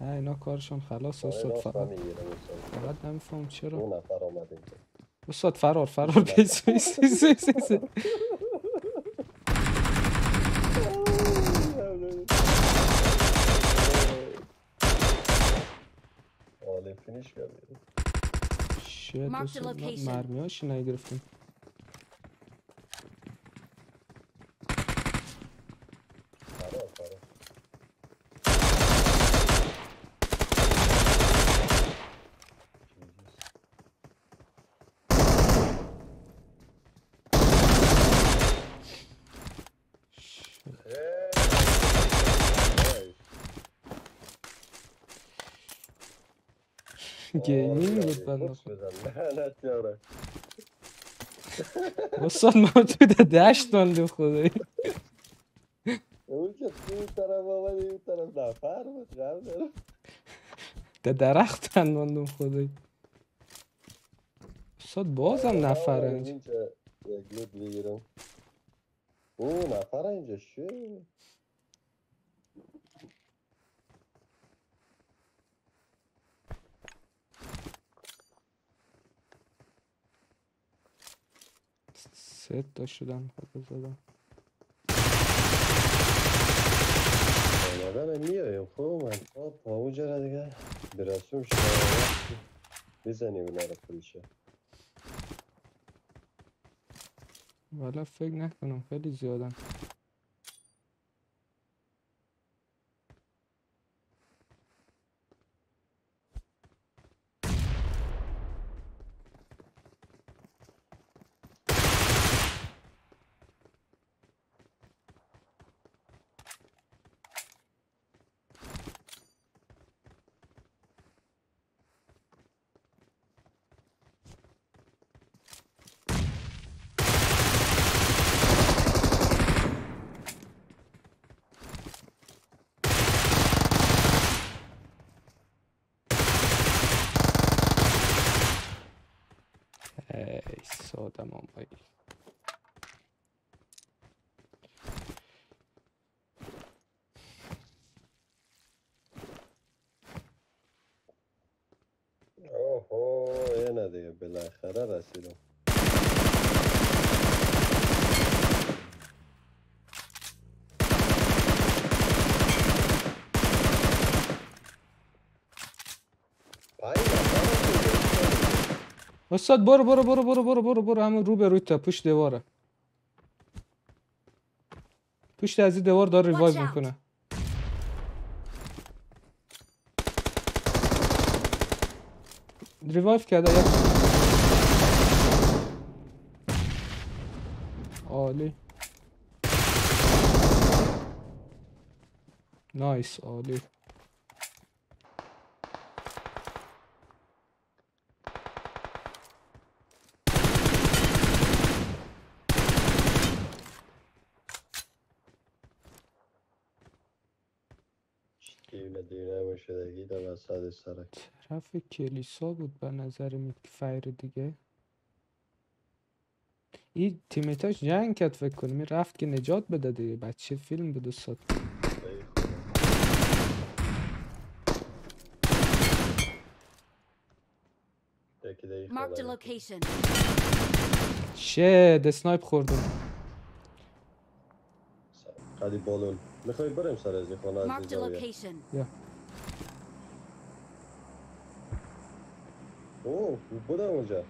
نه اینا کارشون خلاص استاد راست فقط نمیفهم چرا. دو نفر آمد اینجا. استاد فرار فرار. بیس بیس بیس بیس فینیش استاد location. مرمیاش نگرفتیم فرار فرار گیمینگ بود بنده خدا. لعنت یاره استاد ما تو دشت بنده خدایی اون که تو این طرف آمد این طرف نفر بود غم داره درخت بنده خدایی استاد بازم نفره اینجا یک بگیرم او نفر اینجا شو سه تا شدن خدا زدن. آمدن میایم خب من خب با اونجا را دیگه. برسوم شما. بزنیم اونا رو پلیشه والا فکر نکنم. خیلی えー、一層だもんばい。استاد برو برو برو برو برو برو برو. همون رو به روی تا پشت دیواره. پشت از این دیوار داره ریوایو. می‌کنه. ریوایو کرده یک عالی. نایس عالی. دیونه دیونه مشدگی در وسط سرک طرف کلیسا بود به نظر می فیر دیگه؟ این تیمیتاش جنگ کرد فکر کنم این رفت که نجات بده دیگه. بچه فیلم بود استاد Marked a location. شد اسنایپ خوردم. خالی بالون. می‌خوای بریم سر از این خانه از این Marked a زاویه location. اوه بودم اونجا.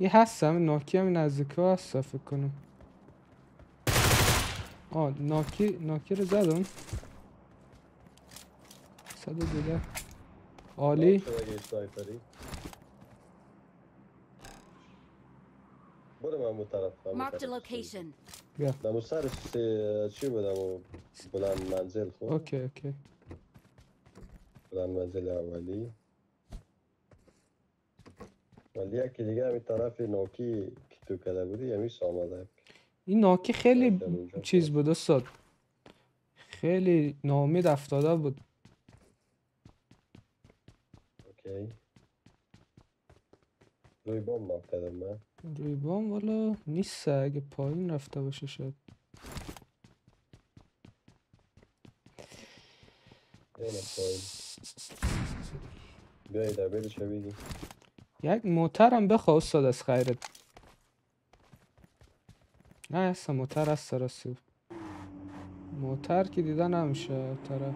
یه هست همین ناکی همین نزدیک ها هست فکر کنم. آه ناکی ناکی رو زدم. صد و دیده عالی. برم همون طرف Marked a طرف. location. دمو سر چی بودم و بلند منزل خب اوکی اوکی بلند منزل اولی ولی یکی دیگه همین طرف نوکی که تو کده بودی همیش آمده این ناکی خیلی رفتم اونجا. چیز بود استاد خیلی ناامید افتاده بود اوکی روی بام ناک کردم من روی بام والا نیست اگه پایین رفته باشه شد یک موترم بخوا استاد از خیرت نه هست موتر از سراسی. موتر که دیده نمیشه طرف.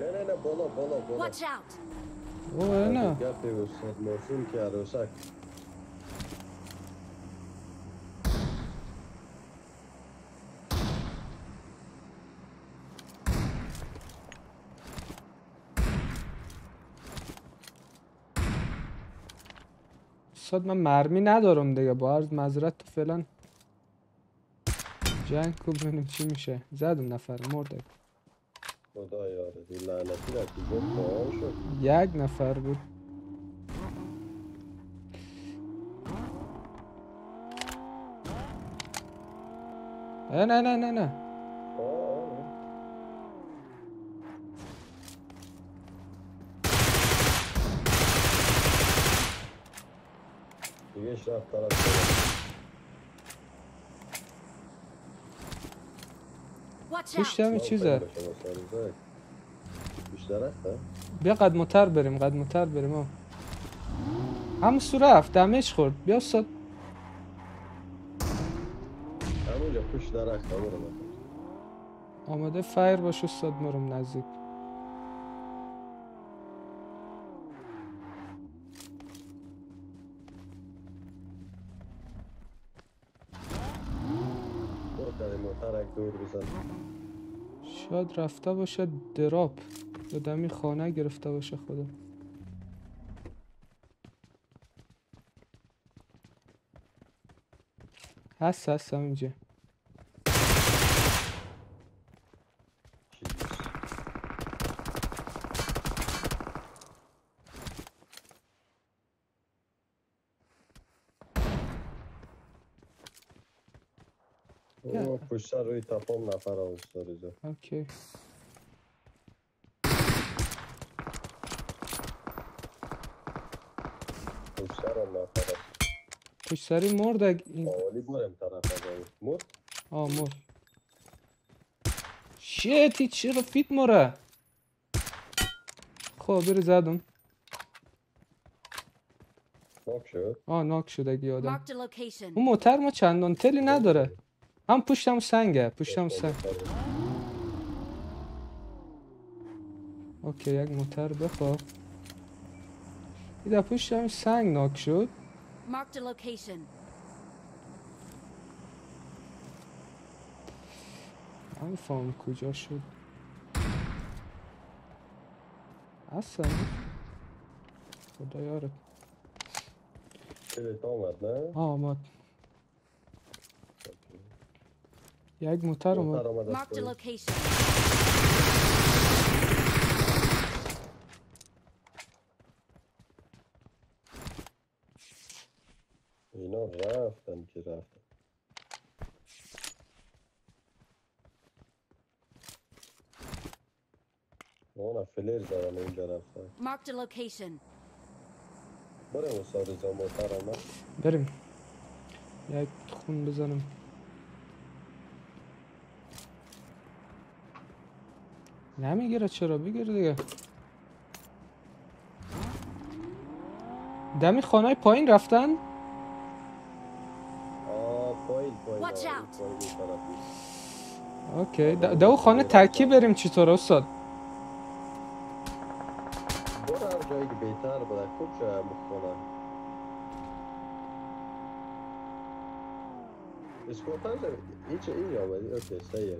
نه نه نه بالا بالا بالا. که عروسک. استاد من مرمی ندارم دیگه. با عرض مذارت تو فعلا. جنگ کو ببینیم چی میشه. زدم نفر مرده. خدا یاره دی لعنتی را که گفت ماهان شد یک نفر بود اه، نه نه نه نه آه، آه، آه. دیگهش رفت طرف out! همین چیزه. بیا قد موتر بریم قد موتر بریم همون سو رفت دمش خورد. بیا استاد همونجا پشت درخته برو مثلا آماده فایر باش استاد مرم نزدیک. دور شاید رفته باشه دراپ یا دمی خانه گرفته باشه خدا. هست هست همینجا چی دوست اوه، پشت روی تپام نفر آوستاد اینجا اوکی. پشت سر هم نفر پشت سری مرد اگ- این آوالی برم طرف از آوی مرد؟ آه مرد. شیت چرا فیت مره خب بری زدم. ناک شد. آه ناک شد اگه یادم. اون موتر ما چندان تلی نداره. هم پشتم سنگه پشتم سنگ اوکی یک موتر بخوا ایده پشتم سنگ ناک شد. هم فهم کجا شد اصلا خدا یارت آمد نه آمد یک موتر اومد موتر آمد از Marked a پایین. location. اینا رفتن که رفتن اونا فلیر زدن اینجا رفتن Marked a location. بریم استاد رضا موتر آمد بریم یک خون بزنم نمی‌گیره چرا؟ بگیر دیگه. دمی خانه پایین رفتن. اوکی. د- دو خانه تکی بریم چطور استاد؟ جایی که بهتر بوده خوب شاید مخونه اسکوتر هیچ این آمدی اوکی صحیح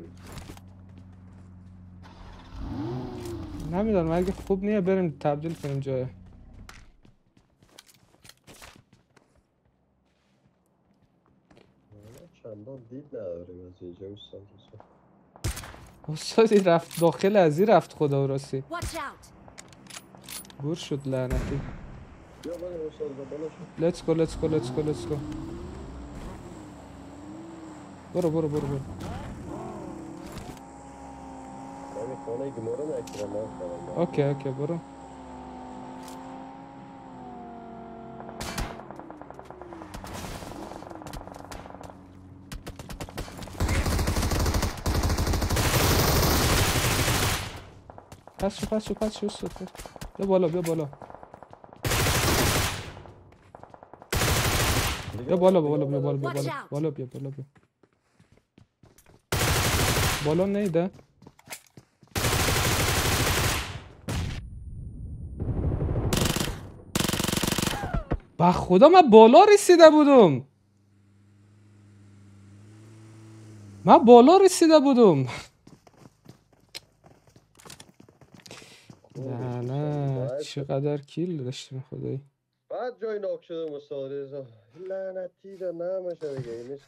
نمی‌دونم اگه خوب نیه بریم تبدیل کنیم جای. چندان دید نداریم از اینجا. استادی رفت داخل از این رفت خدا راستی. Watch out! گور شد لعنتی. let's go let's go let's go let's go برو برو برو برو. okay okay برو. پس شو پس شو پس شو بیا بالا بیا بالا. بیا بالا بالا بیا بالا. بیا بالا بیا بالا بیا. بالا نیده؟ با خدا من بالا رسیده بودم. من بالا رسیده بودم. نه. نه چقدر کیل داشتیم خدایی. بعد جای ناک شده مستعار رضا لعنتی را نمشه دیگه